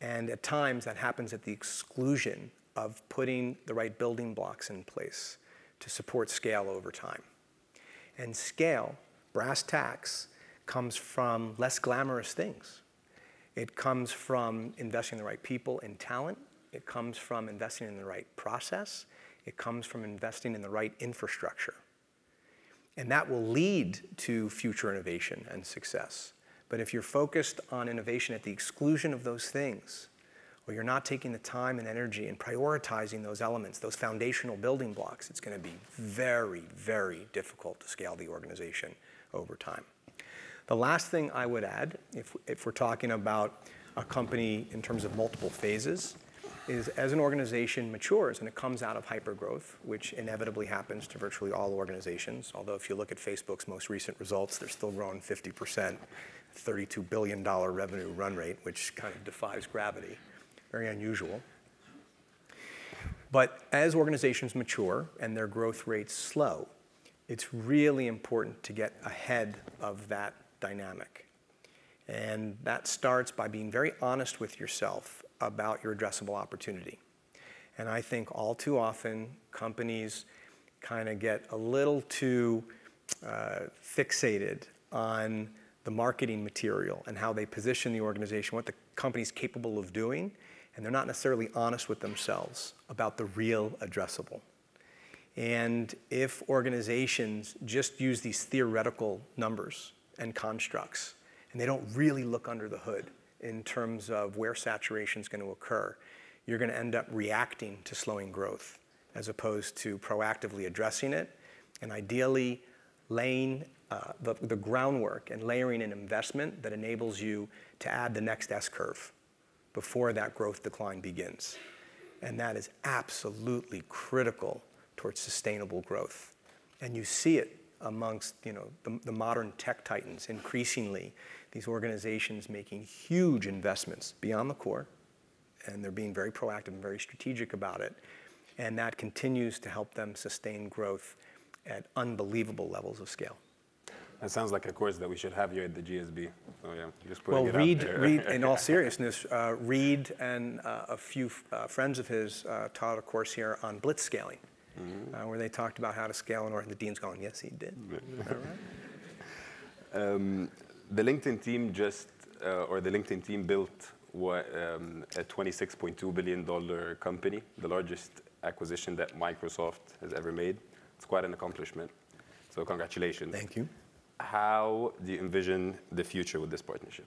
S2: And at times that happens at the exclusion of putting the right building blocks in place to support scale over time. And scale, brass tacks, comes from less glamorous things. It comes from investing in the right people and talent. It comes from investing in the right process. It comes from investing in the right infrastructure. And that will lead to future innovation and success. But if you're focused on innovation at the exclusion of those things, or you're not taking the time and energy and prioritizing those elements, those foundational building blocks, it's going to be very, very difficult to scale the organization over time. The last thing I would add, if, if we're talking about a company in terms of multiple phases, is as an organization matures and it comes out of hypergrowth, which inevitably happens to virtually all organizations, although if you look at Facebook's most recent results, they're still growing 50%, $32 billion revenue run rate, which kind of defies gravity. Very unusual. But as organizations mature and their growth rates slow, it's really important to get ahead of that dynamic. And that starts by being very honest with yourself about your addressable opportunity. And I think all too often companies kind of get a little too uh, fixated on the marketing material and how they position the organization, what the company's capable of doing, and they're not necessarily honest with themselves about the real addressable. And if organizations just use these theoretical numbers and constructs, and they don't really look under the hood in terms of where saturation is going to occur, you're going to end up reacting to slowing growth as opposed to proactively addressing it and ideally laying uh, the, the groundwork and layering an investment that enables you to add the next S curve before that growth decline begins. And that is absolutely critical towards sustainable growth. And you see it amongst you know, the, the modern tech titans increasingly these organizations making huge investments beyond the core, and they're being very proactive and very strategic about it. And that continues to help them sustain growth at unbelievable levels of scale.
S1: That sounds like a course that we should have here at the GSB. So yeah,
S2: just putting well, it Reid, out there. Reid, in all seriousness, uh, Reid and uh, a few uh, friends of his uh, taught a course here on blitz scaling, mm-hmm. Uh, where they talked about how to scale in order. The dean's going, yes, he did. all
S1: right. Um, the LinkedIn team just, uh, or the LinkedIn team built what, um, a $26.2 billion company, the largest acquisition that Microsoft has ever made. It's quite an accomplishment. So congratulations.
S2: Thank you.
S1: How do you envision the future with this partnership?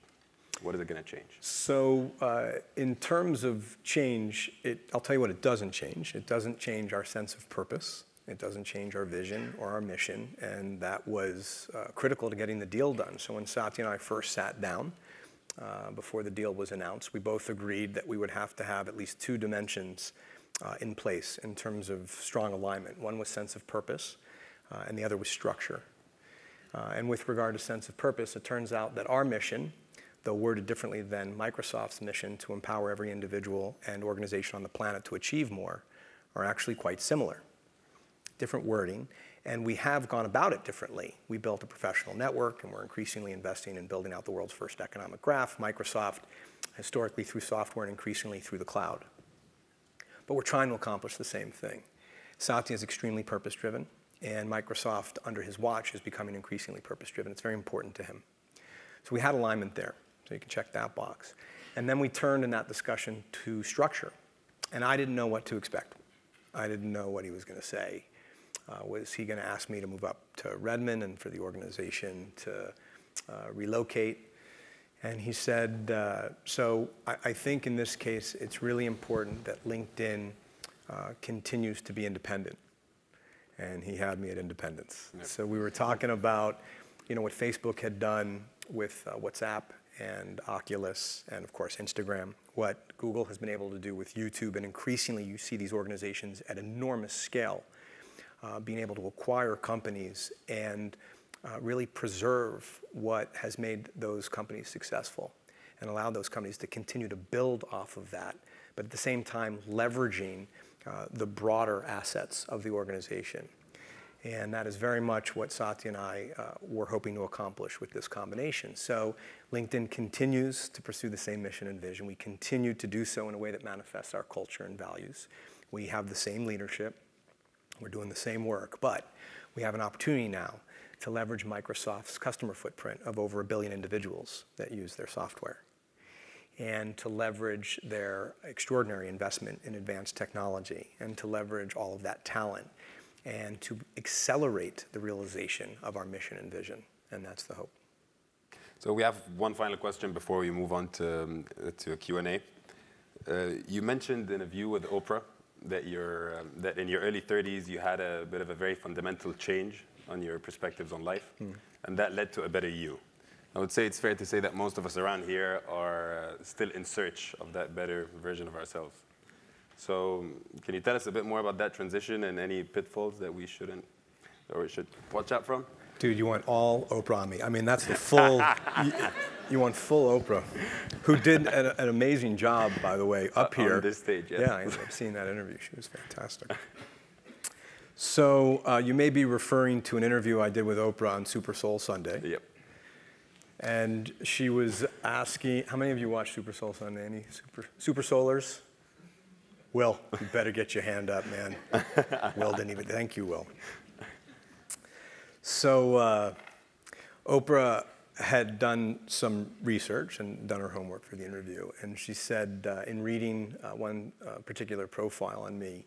S1: What is it going to change?
S2: So, uh, in terms of change, it, I'll tell you what it doesn't change. It doesn't change our sense of purpose. It doesn't change our vision or our mission, and that was uh, critical to getting the deal done. So when Satya and I first sat down uh, before the deal was announced, we both agreed that we would have to have at least two dimensions uh, in place in terms of strong alignment. One was sense of purpose, uh, and the other was structure. Uh, and with regard to sense of purpose, it turns out that our mission, though worded differently than Microsoft's mission to empower every individual and organization on the planet to achieve more, are actually quite similar different wording, and we have gone about it differently. We built a professional network, and we're increasingly investing in building out the world's first economic graph. Microsoft, historically through software and increasingly through the cloud. But we're trying to accomplish the same thing. Satya is extremely purpose driven, and Microsoft, under his watch, is becoming increasingly purpose driven. It's very important to him. So we had alignment there, so you can check that box. And then we turned in that discussion to structure. And I didn't know what to expect. I didn't know what he was going to say. Uh, was he going to ask me to move up to Redmond and for the organization to uh, relocate? And he said, uh, so I, I, think in this case, it's really important that LinkedIn uh, continues to be independent. And he had me at independence. So we were talking about, you know, what Facebook had done with uh, WhatsApp and Oculus and of course Instagram, what Google has been able to do with YouTube, and increasingly you see these organizations at enormous scale uh, being able to acquire companies and uh, really preserve what has made those companies successful and allow those companies to continue to build off of that, but at the same time leveraging uh, the broader assets of the organization. And that is very much what Satya and I uh, were hoping to accomplish with this combination. So LinkedIn continues to pursue the same mission and vision. We continue to do so in a way that manifests our culture and values. We have the same leadership. We're doing the same work, but we have an opportunity now to leverage Microsoft's customer footprint of over a billion individuals that use their software and to leverage their extraordinary investment in advanced technology and to leverage all of that talent and to accelerate the realization of our mission and vision. And that's the hope.
S1: So we have one final question before we move on to, um, to a Q&A. Uh, you mentioned in a view with Oprah that, you're, um, that in your early 30s you had a bit of a very fundamental change on your perspectives on life, mm. and that led to a better you. I would say it's fair to say that most of us around here are uh, still in search of that better version of ourselves. So, can you tell us a bit more about that transition and any pitfalls that we shouldn't or should watch out from?
S2: Dude, you want all Oprah on me. I mean, that's the full, you, you, want full Oprah, who did an, an, amazing job, by the way, up
S1: uh,
S2: here.
S1: On this stage, yes.
S2: Yeah, I've seen that interview. She was fantastic. So uh, you may be referring to an interview I did with Oprah on Super Soul Sunday.
S1: Yep.
S2: And she was asking, how many of you watch Super Soul Sunday? Any Super, Super Soulers? Will, you better get your hand up, man. Will didn't even, thank you, Will. So uh, Oprah had done some research and done her homework for the interview. And she said, uh, in reading uh, one uh, particular profile on me,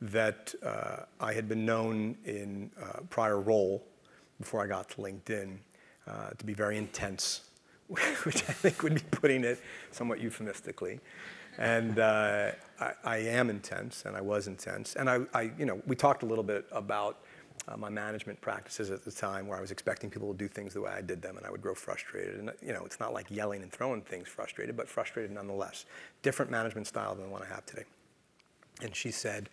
S2: that uh, I had been known in a prior role before I got to LinkedIn uh, to be very intense, which I think would be putting it somewhat euphemistically. And uh, I, I, am intense, and I was intense. And I, I, you know, we talked a little bit about uh, my management practices at the time, where I was expecting people to do things the way I did them, and I would grow frustrated. And you know, it's not like yelling and throwing things frustrated, but frustrated nonetheless. Different management style than the one I have today. And she said,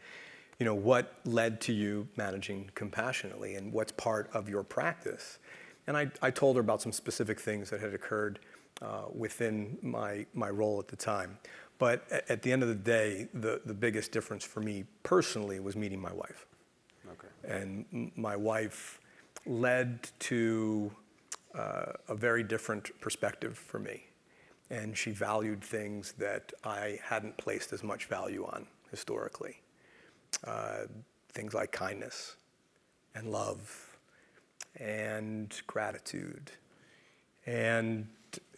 S2: you know, what led to you managing compassionately, and what's part of your practice? And I, I told her about some specific things that had occurred uh, within my, my role at the time. But at, at the end of the day, the, the biggest difference for me personally was meeting my wife. And my wife led to uh, a very different perspective for me. And she valued things that I hadn't placed as much value on historically. Uh, things like kindness and love and gratitude. And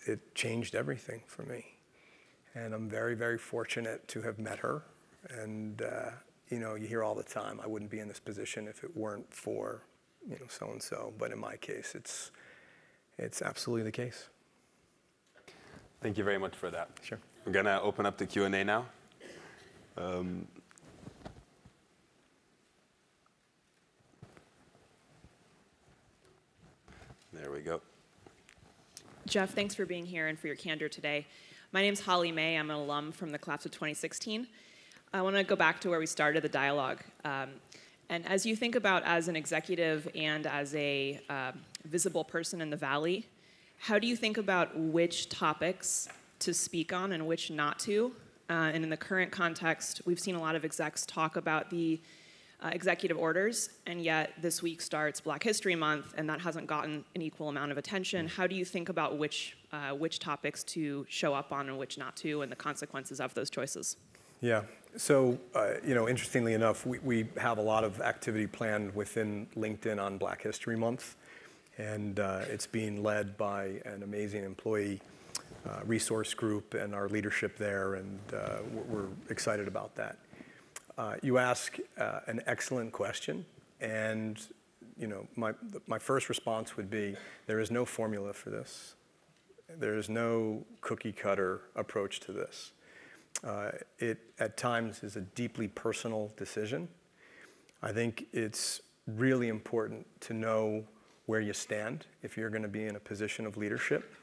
S2: it changed everything for me. And I'm very, very fortunate to have met her. And, uh, you know, you hear all the time, I wouldn't be in this position if it weren't for, you know, so and so. But in my case, it's, it's absolutely the case.
S1: Thank you very much for that.
S2: Sure.
S1: We're going to open up the Q&A now. Um, There we go.
S3: Jeff, thanks for being here and for your candor today. My name is Holly May. I'm an alum from the class of 2016. I want to go back to where we started the dialogue. Um, and as you think about as an executive and as a uh, visible person in the Valley, how do you think about which topics to speak on and which not to? Uh, and in the current context, we've seen a lot of execs talk about the uh, executive orders, and yet this week starts Black History Month, and that hasn't gotten an equal amount of attention. How do you think about which, uh, which topics to show up on and which not to, and the consequences of those choices?
S2: Yeah. So, uh, you know, interestingly enough, we, we have a lot of activity planned within LinkedIn on Black History Month, and uh, it's being led by an amazing employee uh, resource group and our leadership there, and uh, we're excited about that. Uh, you ask uh, an excellent question, and you know, my, my first response would be there is no formula for this. There is no cookie cutter approach to this. Uh, it at times is a deeply personal decision. I think it's really important to know where you stand if you're going to be in a position of leadership,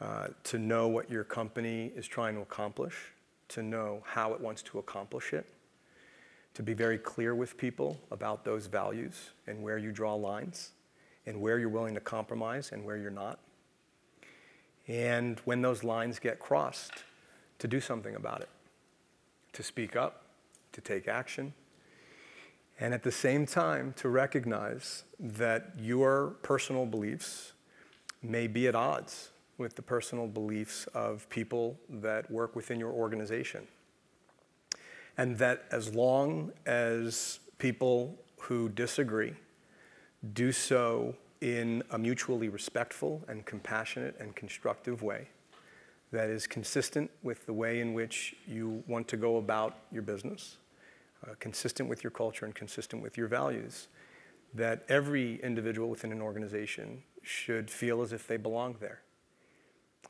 S2: uh, to know what your company is trying to accomplish, to know how it wants to accomplish it, to be very clear with people about those values and where you draw lines and where you're willing to compromise and where you're not. And when those lines get crossed, to do something about it, to speak up, to take action, and at the same time to recognize that your personal beliefs may be at odds with the personal beliefs of people that work within your organization. And that as long as people who disagree do so in a mutually respectful and compassionate and constructive way that is consistent with the way in which you want to go about your business, uh, consistent with your culture and consistent with your values, that every individual within an organization should feel as if they belong there.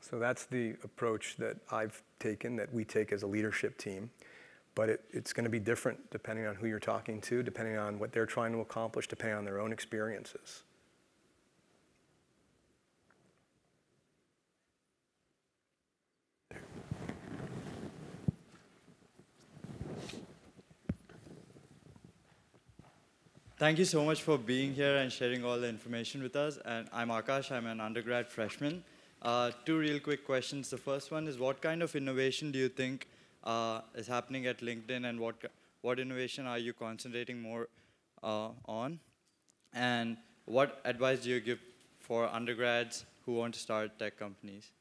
S2: So that's the approach that I've taken, that we take as a leadership team but it, it's going to be different depending on who you're talking to, depending on what they're trying to accomplish, depending on their own experiences.
S4: Thank you so much for being here and sharing all the information with us. And I'm Akash, I'm an undergrad freshman. Uh, two real quick questions. The first one is what kind of innovation do you think uh, is happening at LinkedIn and what, what innovation are you concentrating more uh, on? And what advice do you give for undergrads who want to start tech companies?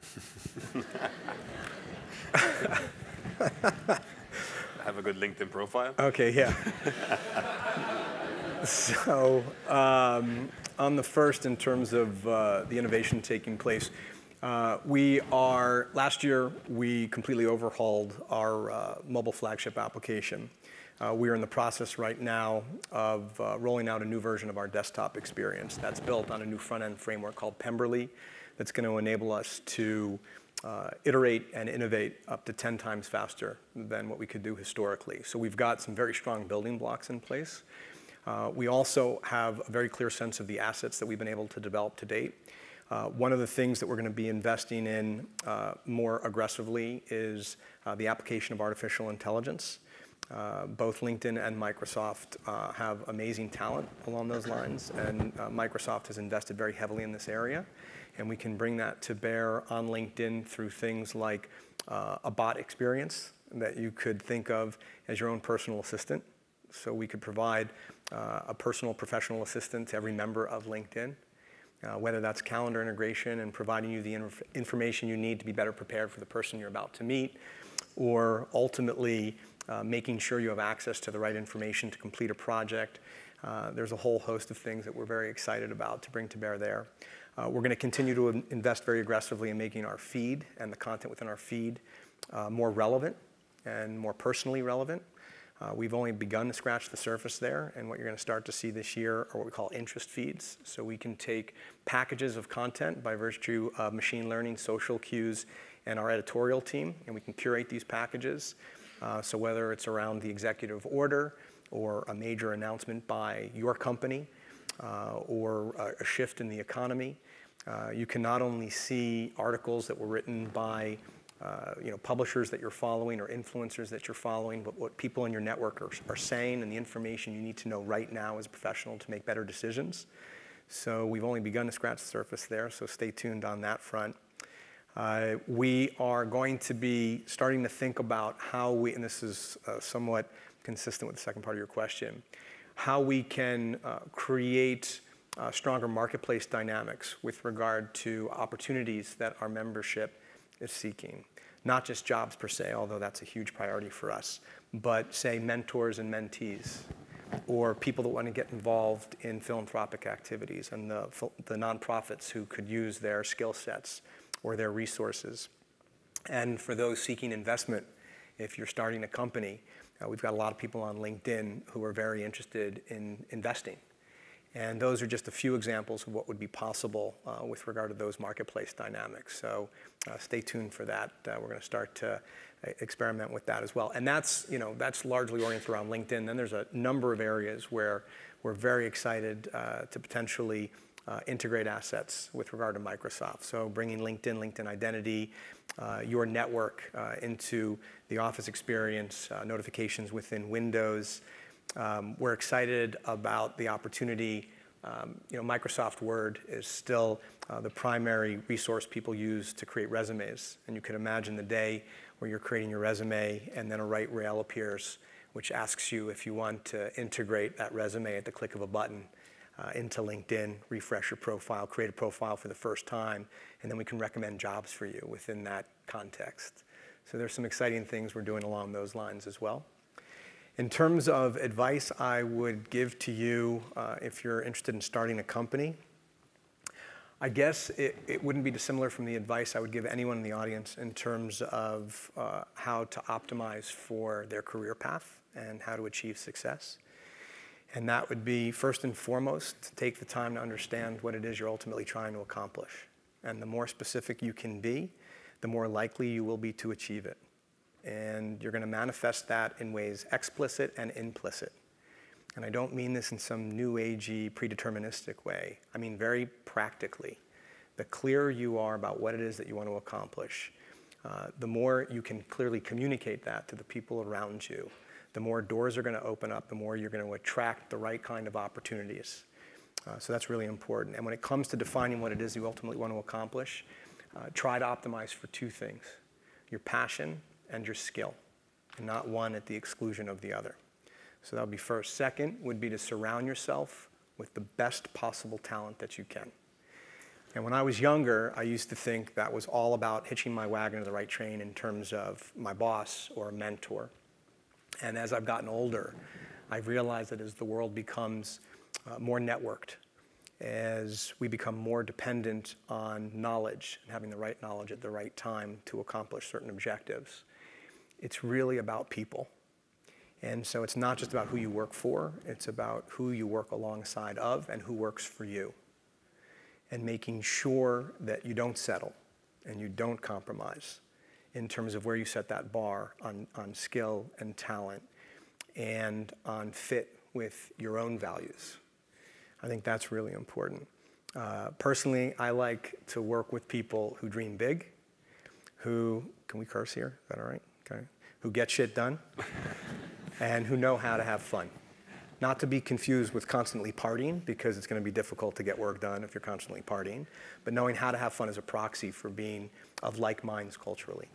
S1: Have a good LinkedIn profile.
S2: Okay, yeah. so, um, on the first, in terms of uh, the innovation taking place, uh, we are, last year, we completely overhauled our uh, mobile flagship application. Uh, we are in the process right now of uh, rolling out a new version of our desktop experience that's built on a new front end framework called Pemberly that's going to enable us to uh, iterate and innovate up to 10 times faster than what we could do historically. So we've got some very strong building blocks in place. Uh, we also have a very clear sense of the assets that we've been able to develop to date. Uh, one of the things that we're going to be investing in uh, more aggressively is the application of artificial intelligence. Both LinkedIn and Microsoft have amazing talent along those lines, and Microsoft has invested very heavily in this area and we can bring that to bear on LinkedIn through things like a bot experience that you could think of as your own personal assistant. So we could provide uh, a personal professional assistant to every member of LinkedIn, uh, whether that's calendar integration and providing you the inf information you need to be better prepared for the person you're about to meet, or ultimately uh, making sure you have access to the right information to complete a project. Uh, there's a whole host of things that we're very excited about to bring to bear there. Uh, we're going to continue to invest very aggressively in making our feed and the content within our feed uh, more relevant and more personally relevant. Uh, we've only begun to scratch the surface there, and what you're going to start to see this year are what we call interest feeds. So we can take packages of content by virtue of machine learning, social cues, and our editorial team, and we can curate these packages. Uh, so whether it's around the executive order or a major announcement by your company uh, or a shift in the economy, uh, you can not only see articles that were written by uh, you know, publishers that you're following or influencers that you're following, but what people in your network are, are saying and the information you need to know right now as a professional to make better decisions. So we've only begun to scratch the surface there, so stay tuned on that front. Uh, we are going to be starting to think about how we, and this is uh, somewhat consistent with the second part of your question, how we can uh, create uh, stronger marketplace dynamics with regard to opportunities that our membership is seeking. Not just jobs per se, although that's a huge priority for us, but say mentors and mentees, or people that want to get involved in philanthropic activities and the, the nonprofits who could use their skill sets or their resources. And for those seeking investment, if you're starting a company, uh, we've got a lot of people on LinkedIn who are very interested in investing and those are just a few examples of what would be possible uh, with regard to those marketplace dynamics. So uh, stay tuned for that. Uh, we're going to start to uh, experiment with that as well. And that's, you know, that's largely oriented around LinkedIn. Then there's a number of areas where we're very excited uh, to potentially uh, integrate assets with regard to Microsoft. So bringing LinkedIn, LinkedIn Identity, your network into the Office experience, notifications within Windows, we're excited about the opportunity. Um, you know, Microsoft Word is still uh, the primary resource people use to create resumes. And you can imagine the day where you're creating your resume and then a right rail appears, which asks you if you want to integrate that resume at the click of a button uh, into LinkedIn, refresh your profile, create a profile for the first time, and then we can recommend jobs for you within that context. So there's some exciting things we're doing along those lines as well. In terms of advice I would give to you uh, if you're interested in starting a company, I guess it, it, wouldn't be dissimilar from the advice I would give anyone in the audience in terms of uh, how to optimize for their career path and how to achieve success. And that would be first and foremost to take the time to understand what it is you're ultimately trying to accomplish. And the more specific you can be, the more likely you will be to achieve it and you're going to manifest that in ways explicit and implicit. And I don't mean this in some new agey, predeterministic way. I mean very practically. The clearer you are about what it is that you want to accomplish, uh, the more you can clearly communicate that to the people around you, the more doors are going to open up, the more you're going to attract the right kind of opportunities. Uh, so that's really important. And when it comes to defining what it is you ultimately want to accomplish, uh, try to optimize for two things your passion and your skill, and not one at the exclusion of the other. So that would be first. Second would be to surround yourself with the best possible talent that you can. And when I was younger, I used to think that was all about hitching my wagon to the right train in terms of my boss or a mentor. And as I've gotten older, I've realized that as the world becomes uh, more networked, as we become more dependent on knowledge and having the right knowledge at the right time to accomplish certain objectives, it's really about people. And so it's not just about who you work for, it's about who you work alongside of and who works for you. And making sure that you don't settle and you don't compromise in terms of where you set that bar on, on skill and talent and on fit with your own values. I think that's really important. Uh, personally, I like to work with people who dream big, who, can we curse here? Is that all right? Who get shit done, and who know how to have fun. Not to be confused with constantly partying, because it's going to be difficult to get work done if you're constantly partying, but knowing how to have fun is a proxy for being of like minds culturally.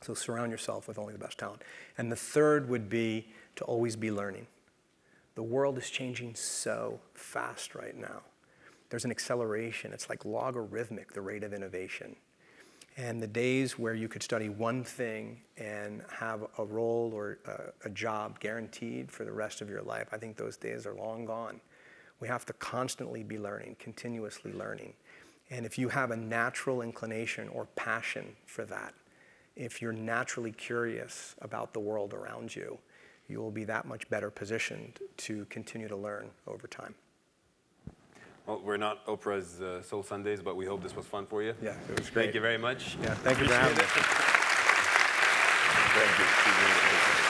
S2: So surround yourself with only the best talent. And the third would be to always be learning. The world is changing so fast right now. There's an acceleration. It's like logarithmic, the rate of innovation. And the days where you could study one thing and have a role or a, a, job guaranteed for the rest of your life, I think those days are long gone. We have to constantly be learning, continuously learning. And if you have a natural inclination or passion for that, if you're naturally curious about the world around you, you will be that much better positioned to continue to learn over time.
S1: Well, we're not Oprah's uh, Soul Sundays, but we hope this was fun for you.
S2: Yeah, it was great.
S1: Thank you very much.
S2: Yeah, thank you for having me.
S1: Thank you.